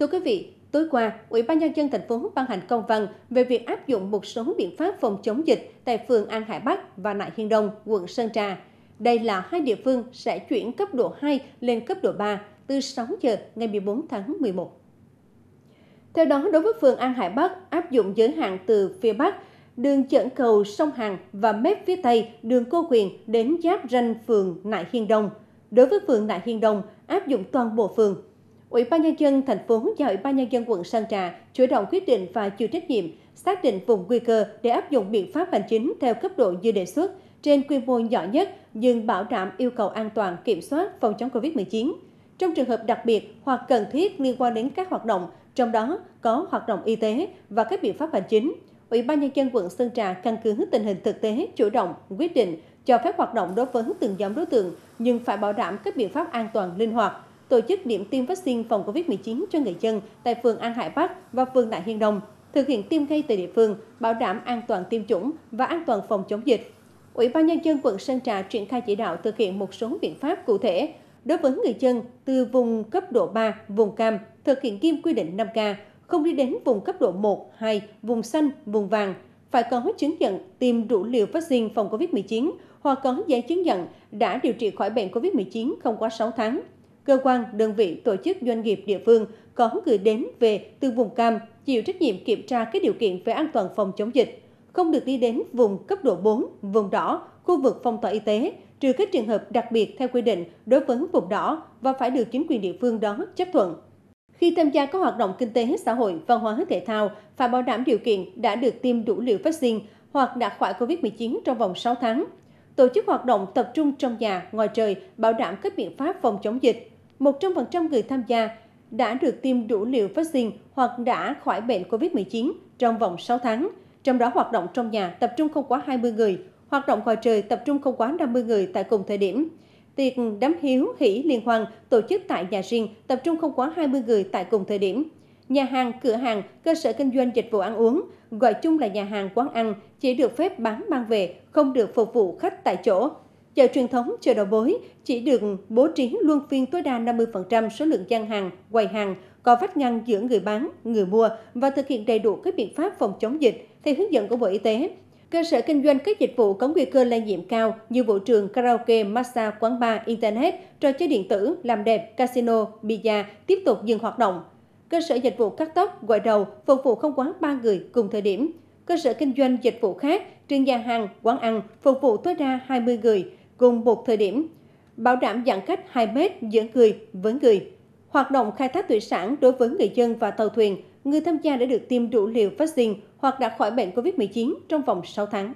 Thưa quý vị, tối qua, Ủy ban nhân dân thành phố ban hành công văn về việc áp dụng một số biện pháp phòng chống dịch tại phường An Hải Bắc và Nại Hiên Đông, quận Sơn Trà. Đây là hai địa phương sẽ chuyển cấp độ 2 lên cấp độ 3 từ 6 giờ ngày 14 tháng 11. Theo đó, đối với phường An Hải Bắc áp dụng giới hạn từ phía Bắc, đường chẩn cầu sông Hằng và mép phía Tây đường Cô Quyền đến giáp ranh phường Nại Hiên Đông. Đối với phường Nại Hiên Đông, áp dụng toàn bộ phường. Ủy ban nhân dân thành phố và Ủy ban nhân dân quận Sơn Trà chủ động quyết định và chịu trách nhiệm xác định vùng nguy cơ để áp dụng biện pháp hành chính theo cấp độ như đề xuất trên quy mô nhỏ nhất nhưng bảo đảm yêu cầu an toàn kiểm soát phòng chống Covid-19. Trong trường hợp đặc biệt hoặc cần thiết liên quan đến các hoạt động, trong đó có hoạt động y tế và các biện pháp hành chính, Ủy ban nhân dân quận Sơn Trà căn cứ tình hình thực tế chủ động quyết định cho phép hoạt động đối với từng nhóm đối tượng nhưng phải bảo đảm các biện pháp an toàn linh hoạt, tổ chức điểm tiêm vaccine phòng COVID-19 cho người dân tại phường An Hải Bắc và phường Đại Hiên Đông, thực hiện tiêm ngay tại địa phương, bảo đảm an toàn tiêm chủng và an toàn phòng chống dịch. Ủy ban nhân dân quận Sơn Trà triển khai chỉ đạo thực hiện một số biện pháp cụ thể đối với người dân từ vùng cấp độ 3, vùng cam, thực hiện nghiêm quy định 5K, không đi đến vùng cấp độ 1, 2, vùng xanh, vùng vàng, phải có chứng nhận tiêm đủ liều vaccine phòng COVID-19 hoặc có giấy chứng nhận đã điều trị khỏi bệnh COVID-19 không quá 6 tháng. Cơ quan, đơn vị, tổ chức doanh nghiệp địa phương có gửi đến về từ vùng cam chịu trách nhiệm kiểm tra các điều kiện về an toàn phòng chống dịch, không được đi đến vùng cấp độ 4, vùng đỏ, khu vực phong tỏa y tế, trừ các trường hợp đặc biệt theo quy định đối với vùng đỏ và phải được chính quyền địa phương đó chấp thuận. Khi tham gia các hoạt động kinh tế, xã hội, văn hóa, thể thao, phải bảo đảm điều kiện đã được tiêm đủ liều vaccine hoặc đã khỏi COVID-19 trong vòng 6 tháng. Tổ chức hoạt động tập trung trong nhà, ngoài trời, bảo đảm các biện pháp phòng chống dịch. 100% người tham gia đã được tiêm đủ liều vaccine hoặc đã khỏi bệnh COVID-19 trong vòng 6 tháng. Trong đó hoạt động trong nhà tập trung không quá 20 người, hoạt động ngoài trời tập trung không quá 50 người tại cùng thời điểm. Tiệc đám hiếu hỷ liên hoan tổ chức tại nhà riêng tập trung không quá 20 người tại cùng thời điểm. Nhà hàng, cửa hàng, cơ sở kinh doanh dịch vụ ăn uống, gọi chung là nhà hàng quán ăn, chỉ được phép bán mang về, không được phục vụ khách tại chỗ. Chợ truyền thống, chợ đầu mối chỉ được bố trí luân phiên tối đa 50% số lượng gian hàng, quầy hàng, có vách ngăn giữa người bán, người mua và thực hiện đầy đủ các biện pháp phòng chống dịch theo hướng dẫn của Bộ Y tế. Cơ sở kinh doanh các dịch vụ có nguy cơ lây nhiễm cao như vũ trường, karaoke, massage, quán bar, internet, trò chơi điện tử, làm đẹp, casino, bia tiếp tục dừng hoạt động. Cơ sở dịch vụ cắt tóc, gội đầu phục vụ không quá 3 người cùng thời điểm. Cơ sở kinh doanh dịch vụ khác, chuyên nhà hàng, quán ăn phục vụ tối đa 20 người cùng một thời điểm. Bảo đảm giãn cách 2 mét giữa người với người. Hoạt động khai thác thủy sản đối với người dân và tàu thuyền người tham gia đã được tiêm đủ liều vaccine hoặc đã khỏi bệnh COVID-19 trong vòng 6 tháng.